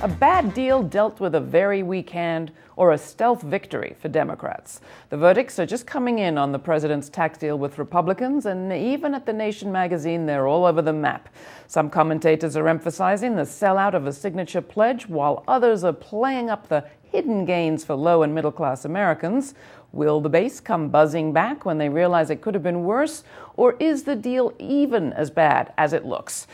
A bad deal dealt with a very weak hand or a stealth victory for Democrats. The verdicts are just coming in on the president's tax deal with Republicans, and even at The Nation magazine, they're all over the map. Some commentators are emphasizing the sellout of a signature pledge, while others are playing up the hidden gains for low and middle class Americans. Will the base come buzzing back when they realize it could have been worse, or is the deal even as bad as it looks?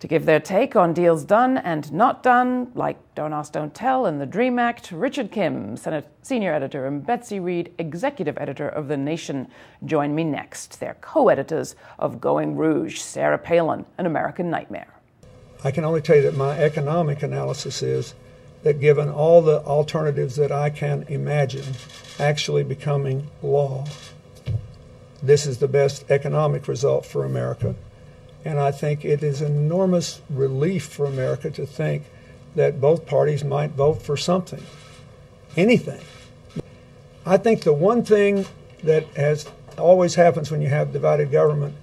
To give their take on deals done and not done, like Don't Ask, Don't Tell and the DREAM Act, Richard Kim, Senate senior editor, and Betsy Reed, executive editor of The Nation, join me next. They're co editors of Going Rouge, Sarah Palin, An American Nightmare. I can only tell you that my economic analysis is that given all the alternatives that I can imagine actually becoming law, this is the best economic result for America. And I think it is enormous relief for America to think that both parties might vote for something, anything. I think the one thing that has always happens when you have divided government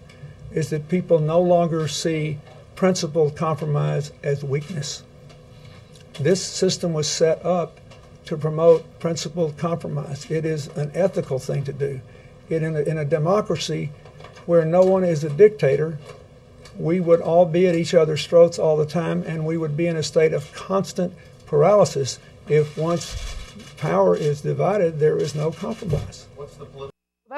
is that people no longer see principled compromise as weakness. This system was set up to promote principled compromise. It is an ethical thing to do. It, in, a, in a democracy where no one is a dictator, we would all be at each other's throats all the time, and we would be in a state of constant paralysis if once power is divided, there is no compromise.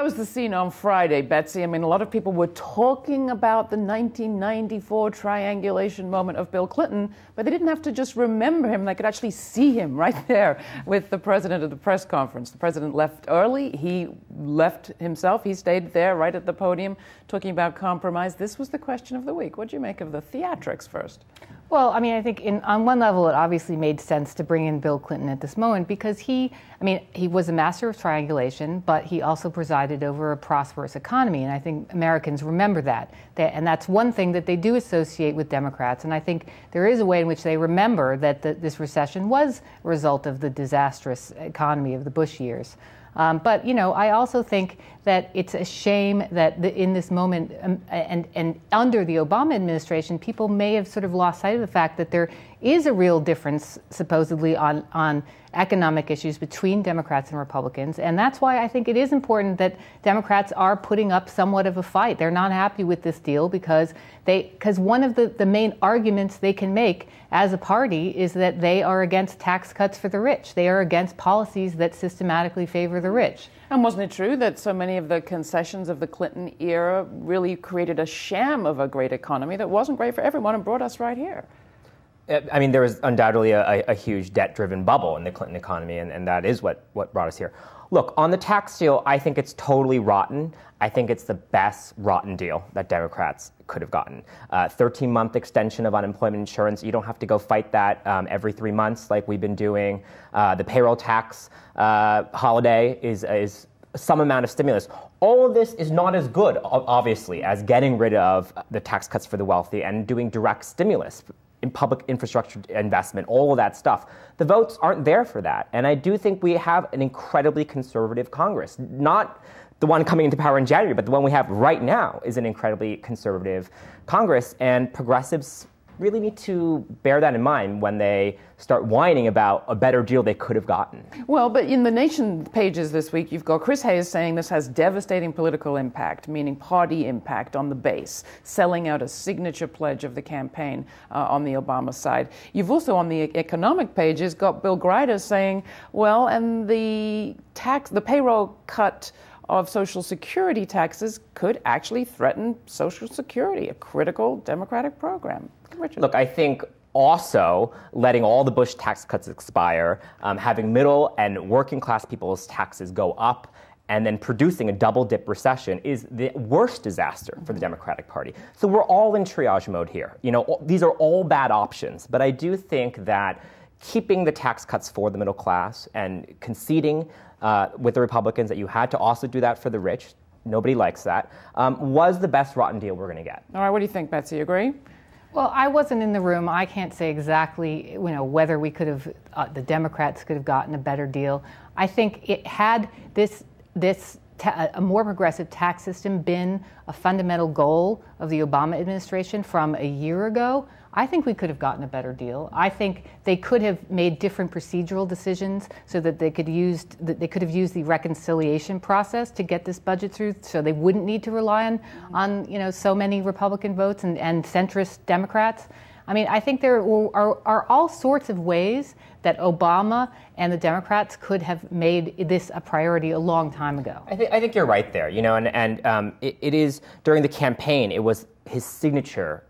Was the scene on Friday, Betsy. I mean, a lot of people were talking about the 1994 triangulation moment of Bill Clinton, but they didn't have to just remember him. They could actually see him right there with the president at the press conference. The president left early. He left himself. He stayed there right at the podium talking about compromise. This was the question of the week. What do you make of the theatrics first? Well, I mean, I think in, on one level, it obviously made sense to bring in Bill Clinton at this moment because he, I mean, he was a master of triangulation, but he also presided over a prosperous economy. And I think Americans remember that. that and that's one thing that they do associate with Democrats. And I think there is a way in which they remember that the, this recession was a result of the disastrous economy of the Bush years. Um, but you know, I also think that it's a shame that the, in this moment um, and and under the Obama administration, people may have sort of lost sight of the fact that there is a real difference, supposedly on on economic issues between Democrats and Republicans, and that's why I think it is important that Democrats are putting up somewhat of a fight. They're not happy with this deal because they because one of the, the main arguments they can make as a party is that they are against tax cuts for the rich. They are against policies that systematically favor the rich. And wasn't it true that so many of the concessions of the Clinton era really created a sham of a great economy that wasn't great for everyone and brought us right here? I mean, there was undoubtedly a, a huge debt driven bubble in the Clinton economy, and, and that is what, what brought us here. Look, on the tax deal, I think it's totally rotten. I think it's the best rotten deal that Democrats could have gotten. 13 uh, month extension of unemployment insurance. You don't have to go fight that um, every three months like we've been doing. Uh, the payroll tax uh, holiday is, is some amount of stimulus. All of this is not as good, obviously, as getting rid of the tax cuts for the wealthy and doing direct stimulus in public infrastructure investment, all of that stuff. The votes aren't there for that. And I do think we have an incredibly conservative Congress. Not the one coming into power in January, but the one we have right now is an incredibly conservative Congress. And progressives really need to bear that in mind when they start whining about a better deal they could have gotten. Well, but in the Nation pages this week, you've got Chris Hayes saying this has devastating political impact, meaning party impact on the base, selling out a signature pledge of the campaign uh, on the Obama side. You've also on the economic pages got Bill Greider saying, well, and the tax, the payroll cut of Social Security taxes could actually threaten Social Security, a critical Democratic program. Richard. Look, I think also letting all the Bush tax cuts expire, um, having middle and working class people's taxes go up, and then producing a double dip recession is the worst disaster for the Democratic Party. So we're all in triage mode here. You know, these are all bad options, but I do think that keeping the tax cuts for the middle class and conceding uh, with the Republicans that you had to also do that for the rich, nobody likes that, um, was the best rotten deal we're going to get. All right, what do you think, Betsy? You agree? Well, I wasn't in the room. I can't say exactly, you know, whether we could have, uh, the Democrats could have gotten a better deal. I think it had this this ta- a more progressive tax system been a fundamental goal of the Obama administration from a year ago, I think we could have gotten a better deal. I think they could have made different procedural decisions so that they could use that they could have used the reconciliation process to get this budget through, so they wouldn't need to rely on on you know so many Republican votes and, and centrist Democrats. I mean, I think there are, are all sorts of ways that Obama and the Democrats could have made this a priority a long time ago. I, th- I think you're right there. You know, and, and um, it, it is during the campaign. It was his signature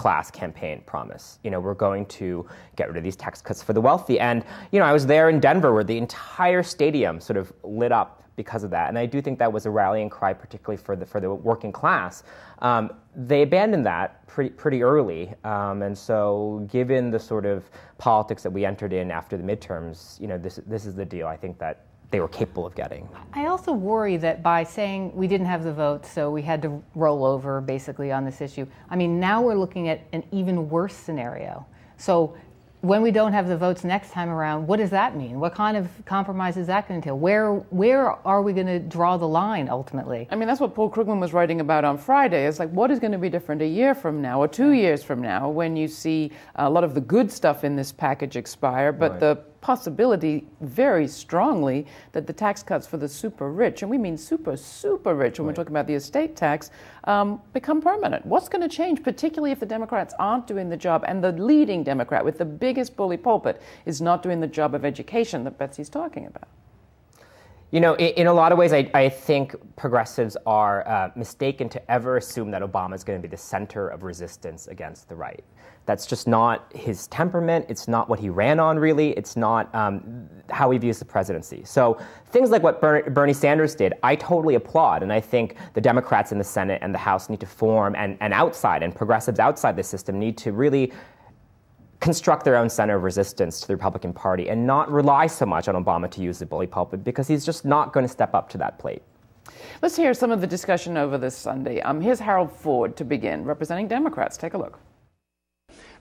class campaign promise. You know, we're going to get rid of these tax cuts for the wealthy. And, you know, I was there in Denver where the entire stadium sort of lit up because of that. And I do think that was a rallying cry, particularly for the, for the working class. Um, they abandoned that pretty, pretty early. Um, and so, given the sort of politics that we entered in after the midterms, you know, this, this is the deal I think that they were capable of getting. I also worry that by saying we didn't have the vote, so we had to roll over basically on this issue. I mean, now we're looking at an even worse scenario. So when we don't have the votes next time around, what does that mean? What kind of compromise is that going to entail? Where where are we going to draw the line ultimately? I mean, that's what Paul Krugman was writing about on Friday. It's like, what is going to be different a year from now or two years from now when you see a lot of the good stuff in this package expire, but right. the possibility very strongly that the tax cuts for the super rich, and we mean super, super rich when right. we're talking about the estate tax, um, become permanent. What's going to change, particularly if the Democrats aren't doing the job and the leading Democrat with the biggest bully pulpit is not doing the job of education that Betsy's talking about? You know, in, in, a lot of ways, I, I think progressives are uh, mistaken to ever assume that Obama is going to be the center of resistance against the right. That's just not his temperament. It's not what he ran on, really. It's not um, how he views the presidency. So things like what Bernie Sanders did, I totally applaud. And I think the Democrats in the Senate and the House need to form, and, and outside, and progressives outside the system need to really construct their own center of resistance to the Republican Party and not rely so much on Obama to use the bully pulpit because he's just not going to step up to that plate. Let's hear some of the discussion over this Sunday. Um, here's Harold Ford to begin, representing Democrats. Take a look.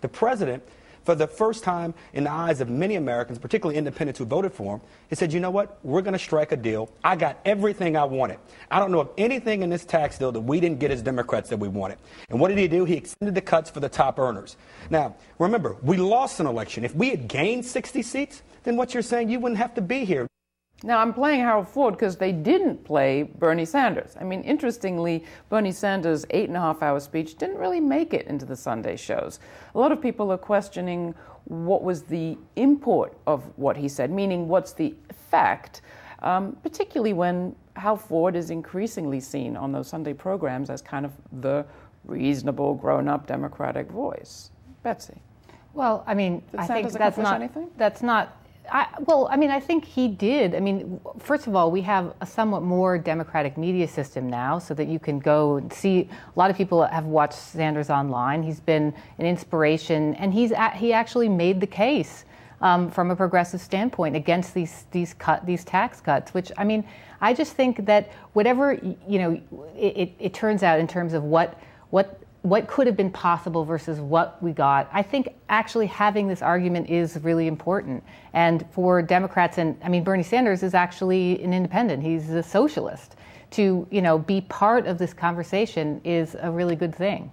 The president for the first time in the eyes of many Americans, particularly independents who voted for him, he said, you know what? We're going to strike a deal. I got everything I wanted. I don't know of anything in this tax deal that we didn't get as Democrats that we wanted. And what did he do? He extended the cuts for the top earners. Now, remember, we lost an election. If we had gained 60 seats, then what you're saying, you wouldn't have to be here. Now, I'm playing Harold Ford because they didn't play Bernie Sanders. I mean, interestingly, Bernie Sanders' eight and a half hour speech didn't really make it into the Sunday shows. A lot of people are questioning what was the import of what he said, meaning what's the effect, um, particularly when Hal Ford is increasingly seen on those Sunday programs as kind of the reasonable, grown up Democratic voice. Betsy. Well, I mean, Did I Sanders think that's not, anything? that's not I, well, I mean, I think he did. I mean, first of all, we have a somewhat more democratic media system now, so that you can go and see. A lot of people have watched Sanders online. He's been an inspiration, and he's at, he actually made the case um, from a progressive standpoint against these these cut these tax cuts. Which I mean, I just think that whatever you know, it, it, it turns out in terms of what what what could have been possible versus what we got. I think actually having this argument is really important. And for Democrats, and I mean, Bernie Sanders is actually an independent, he's a socialist. To you know, be part of this conversation is a really good thing.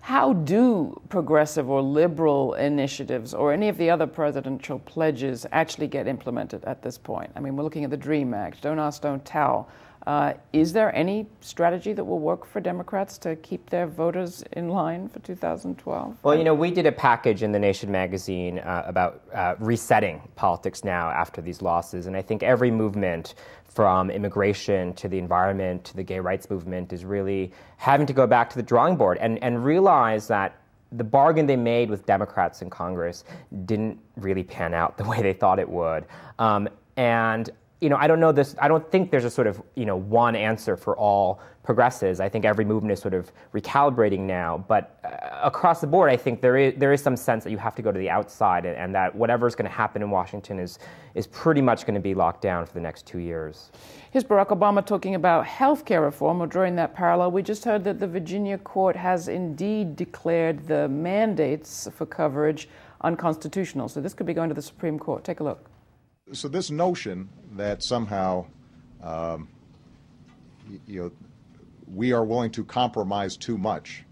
How do progressive or liberal initiatives or any of the other presidential pledges actually get implemented at this point? I mean, we're looking at the DREAM Act, Don't Ask, Don't Tell. Uh, is there any strategy that will work for Democrats to keep their voters in line for 2012? Well, you know, we did a package in the Nation magazine uh, about uh, resetting politics now after these losses, and I think every movement from immigration to the environment to the gay rights movement is really having to go back to the drawing board and, and realize that the bargain they made with Democrats in Congress didn't really pan out the way they thought it would. Um, and you know, I don't know this. I don't think there's a sort of you know one answer for all progressives. I think every movement is sort of recalibrating now. But uh, across the board, I think there is there is some sense that you have to go to the outside, and, and that whatever is going to happen in Washington is is pretty much going to be locked down for the next two years. Here's Barack Obama talking about health care reform. Or drawing that parallel, we just heard that the Virginia court has indeed declared the mandates for coverage unconstitutional. So this could be going to the Supreme Court. Take a look so this notion that somehow um, you know, we are willing to compromise too much.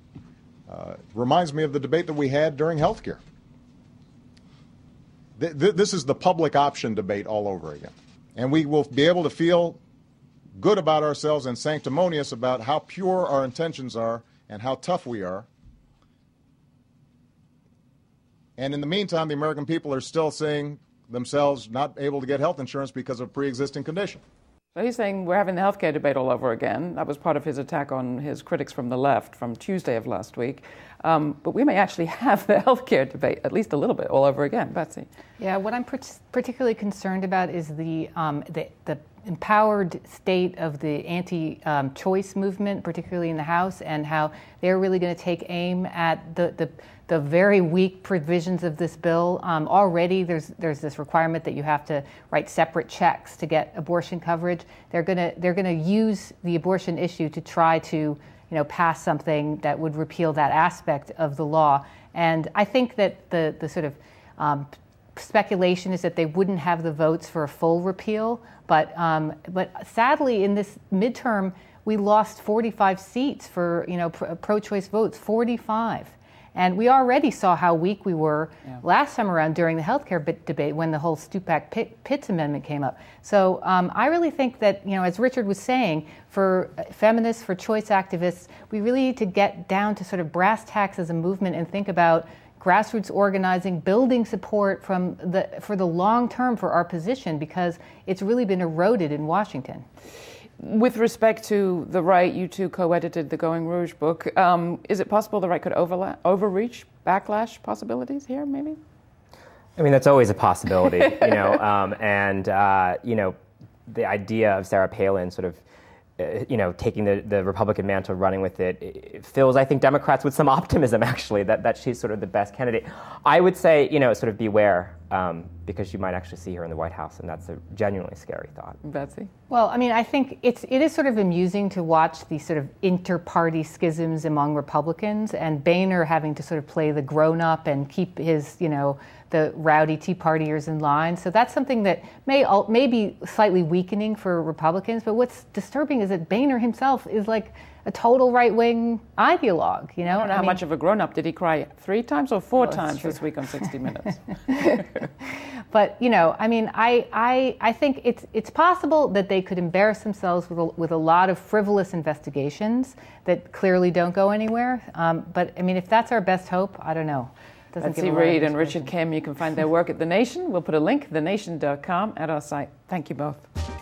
Uh, reminds me of the debate that we had during health care. Th- th- this is the public option debate all over again. And we will be able to feel good about ourselves and sanctimonious about how pure our intentions are and how tough we are. And in the meantime, the American people are still seeing themselves not able to get health insurance because of pre existing condition. So he's saying we're having the healthcare debate all over again. That was part of his attack on his critics from the left from Tuesday of last week. Um, but we may actually have the healthcare debate at least a little bit all over again. Betsy. Yeah, what I'm particularly concerned about is the, um, the, the empowered state of the anti-choice um, movement, particularly in the House, and how they're really going to take aim at the, the, the, very weak provisions of this bill. Um, already, there's there's this requirement that you have to write separate checks to get abortion coverage. They're going to they're going to use the abortion issue to try to you know pass something that would repeal that aspect of the law. And I think that the the sort of um, speculation is that they wouldn't have the votes for a full repeal. But, um, but sadly, in this midterm, we lost 45 seats for you know pro-choice votes, 45. And we already saw how weak we were yeah. last time around during the healthcare debate when the whole Stupak Pitts amendment came up. So um, I really think that, you know, as Richard was saying, for feminists, for choice activists, we really need to get down to sort of brass tacks as a movement and think about grassroots organizing, building support from the, for the long term for our position because it's really been eroded in Washington. With respect to the right, you two co edited the Going Rouge book. Um, is it possible the right could overla- overreach backlash possibilities here, maybe? I mean, that's always a possibility, you know, um, and, uh, you know, the idea of Sarah Palin sort of Uh, you know, taking the, the Republican mantle, running with it, it, fills, I think, Democrats with some optimism, actually, that, that she's sort of the best candidate. I would say, you know, sort of beware, um, because you might actually see her in the White House, and that's a genuinely scary thought. Betsy? Well, I mean, I think it's, it is sort of amusing to watch these sort of inter party schisms among Republicans, and Boehner having to sort of play the grown up and keep his, you know, the rowdy Tea Partiers in line. So that's something that may all may be slightly weakening for Republicans. But what's disturbing is that Boehner himself is like a total right wing ideologue. You know, I don't know I how mean, much of a grown up did he cry three times or four oh, times this week on 60 Minutes. but you know, I mean, I, I I think it's it's possible that they could embarrass themselves with a, with a lot of frivolous investigations that clearly don't go anywhere. Um, but I mean, if that's our best hope, I don't know. Doesn't Betsy Reed and Richard Kim, you can find their work at The Nation. We'll put a link, thenation.com, at our site. Thank you both.